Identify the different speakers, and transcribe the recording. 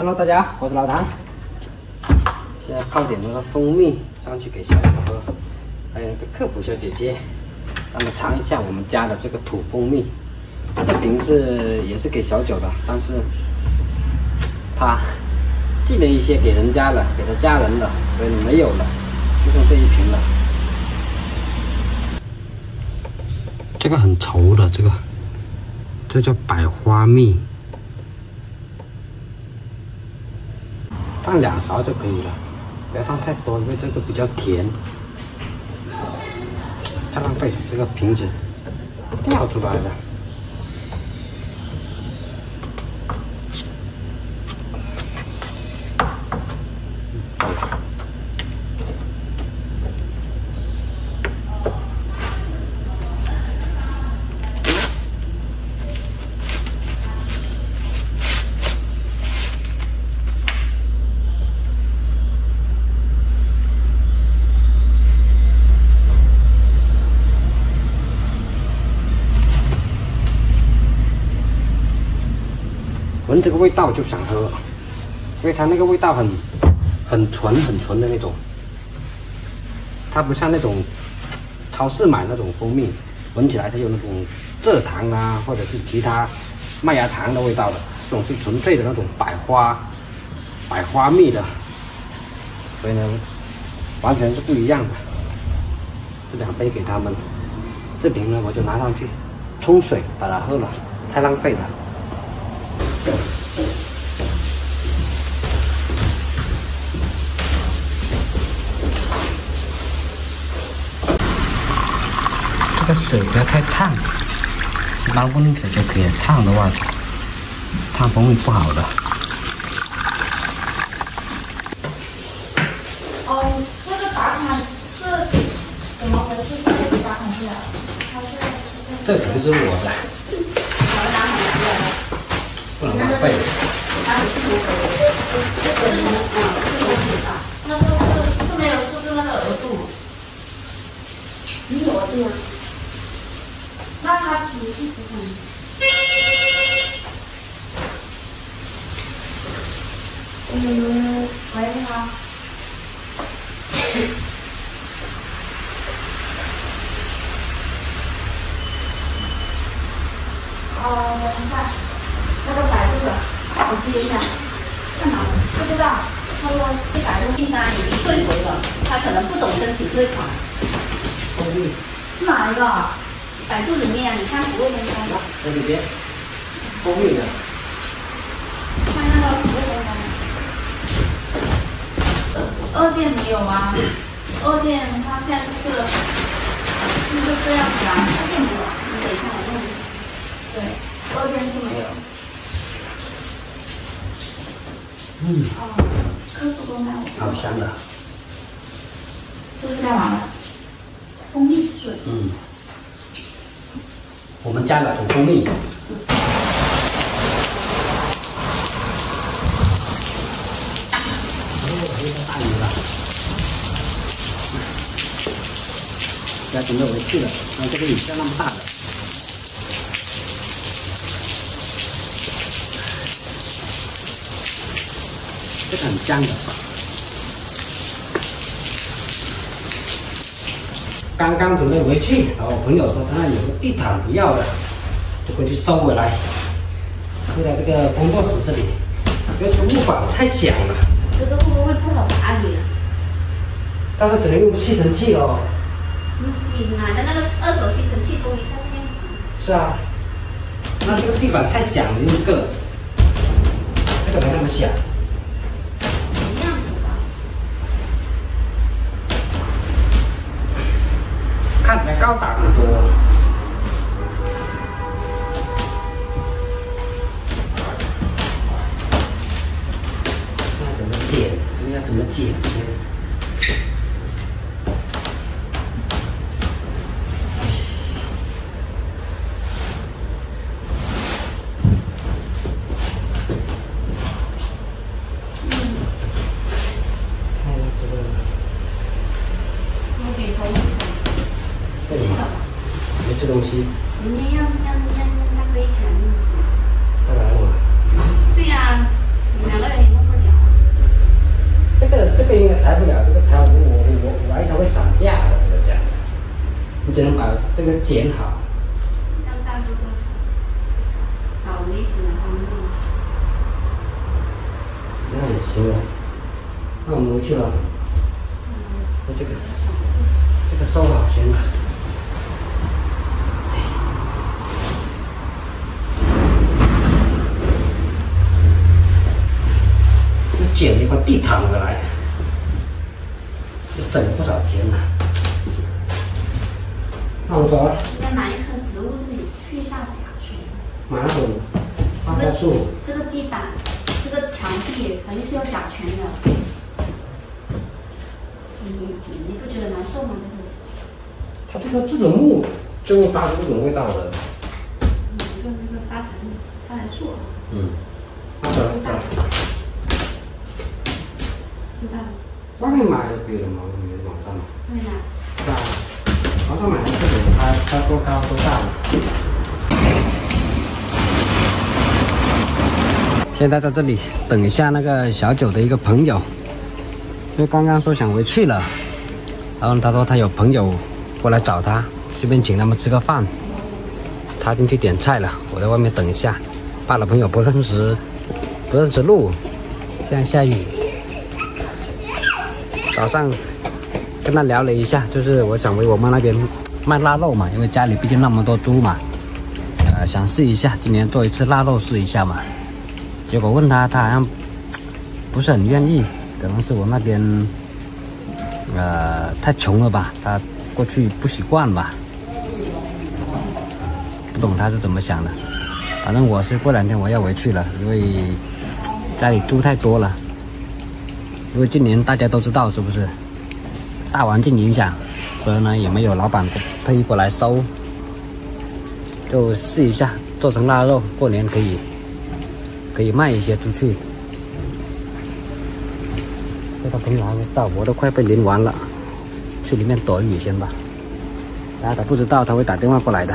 Speaker 1: Hello，大家好，我是老唐。现在泡点那个蜂蜜上去给小狗喝，还有那个客服小姐姐，让她尝一下我们家的这个土蜂蜜。这瓶是也是给小九的，但是他寄了一些给人家了，给他家人了，所以没有了，就剩这一瓶了。这个很稠的，这个这叫百花蜜。放两勺就可以了，不要放太多，因为这个比较甜，太浪费。这个瓶子掉出来了。闻这个味道就想喝，因为它那个味道很很纯很纯的那种，它不像那种超市买那种蜂蜜，闻起来它有那种蔗糖啊或者是其他麦芽糖的味道的，这种是纯粹的那种百花百花蜜的，所以呢完全是不一样的。这两杯给他们，这瓶呢我就拿上去冲水把它喝了，太浪费了。个水不要太烫，一般温水就可以。烫的话，烫蜂蜜不好的。
Speaker 2: 哦，这个打卡是怎么回事？这个打卡是它是
Speaker 1: 这瓶是我的，
Speaker 2: 哪个打卡出来的？
Speaker 1: 不能浪费。
Speaker 2: 他说是是没有设置那个额度，你有额度吗？那他提是不可嗯，喂，你好。哦，我看看，那个百度的，我接一下，干嘛？他说是百度订单已经退回了，他可能不懂申请退款。是哪一个？百度里面啊，你看服务员开的，
Speaker 1: 这里边蜂蜜的，
Speaker 2: 看那个服务员开的。二店没有啊？二店它现在就是就是这样子啊，二店没有，你等一下我问你。对，二店是没有。
Speaker 1: 嗯，
Speaker 2: 哦，科速公开我。
Speaker 1: 好香的，
Speaker 2: 这是干嘛的？蜂蜜水。
Speaker 1: 嗯，我们加了土蜂蜜。大鱼了，要准备回去了。那这个雨下那么大的，这个很香的。刚刚准备回去，然后我朋友说他那有个地毯不要了，就回去收回来，就在这个工作室这里。因为这个木板太响了，
Speaker 2: 这个会不会不好打理啊？
Speaker 1: 但是只能用吸尘器哦。
Speaker 2: 嗯，你买的那个二手吸尘器终于它是那样子。
Speaker 1: 是啊，那这个地板太响了，用这个，这个没那么响。看起来高档很多。吃东西。人家要要要那个钱呢。他来了
Speaker 2: 吗？对呀、两个
Speaker 1: 人也弄不了。这个
Speaker 2: 这个应该抬不了，这个抬我
Speaker 1: 我我我
Speaker 2: 怀疑他会散架的，这个架子。你只能把
Speaker 1: 这个剪好。
Speaker 2: 要大哥哥少一点的帮助。
Speaker 1: 那也行啊，那我们去了。那这个，这个收好先了。一躺而来，就省不少钱了。那我走了。
Speaker 2: 应该买一棵植物，这里去下甲醛。
Speaker 1: 买那种花椒树。
Speaker 2: 这个地板，这个墙壁肯定是有甲醛的。你你不觉得难受吗？
Speaker 1: 它这个这种木就会发出这种味道的。
Speaker 2: 嗯，这个那个发财发财树。
Speaker 1: 嗯。好的。
Speaker 2: 知道。
Speaker 1: 外面买别的吗？没网上买。
Speaker 2: 外面买。
Speaker 1: 在网上买的这种，它它多高多大？现在在这里等一下那个小九的一个朋友，因为刚刚说想回去了，然后他说他有朋友过来找他，顺便请他们吃个饭。他进去点菜了，我在外面等一下。怕了朋友不认识，不认识路，现在下雨。早上跟他聊了一下，就是我想回我妈那边卖腊肉嘛，因为家里毕竟那么多猪嘛，呃，想试一下，今年做一次腊肉试一下嘛。结果问他，他好像不是很愿意，可能是我那边呃太穷了吧，他过去不习惯吧，不懂他是怎么想的。反正我是过两天我要回去了，因为家里猪太多了。因为今年大家都知道是不是大环境影响，所以呢也没有老板特意过来收，就试一下做成腊肉，过年可以可以卖一些出去。这个朋友还没到，我都快被淋完了，去里面躲雨先吧。大家都不知道他会打电话过来的。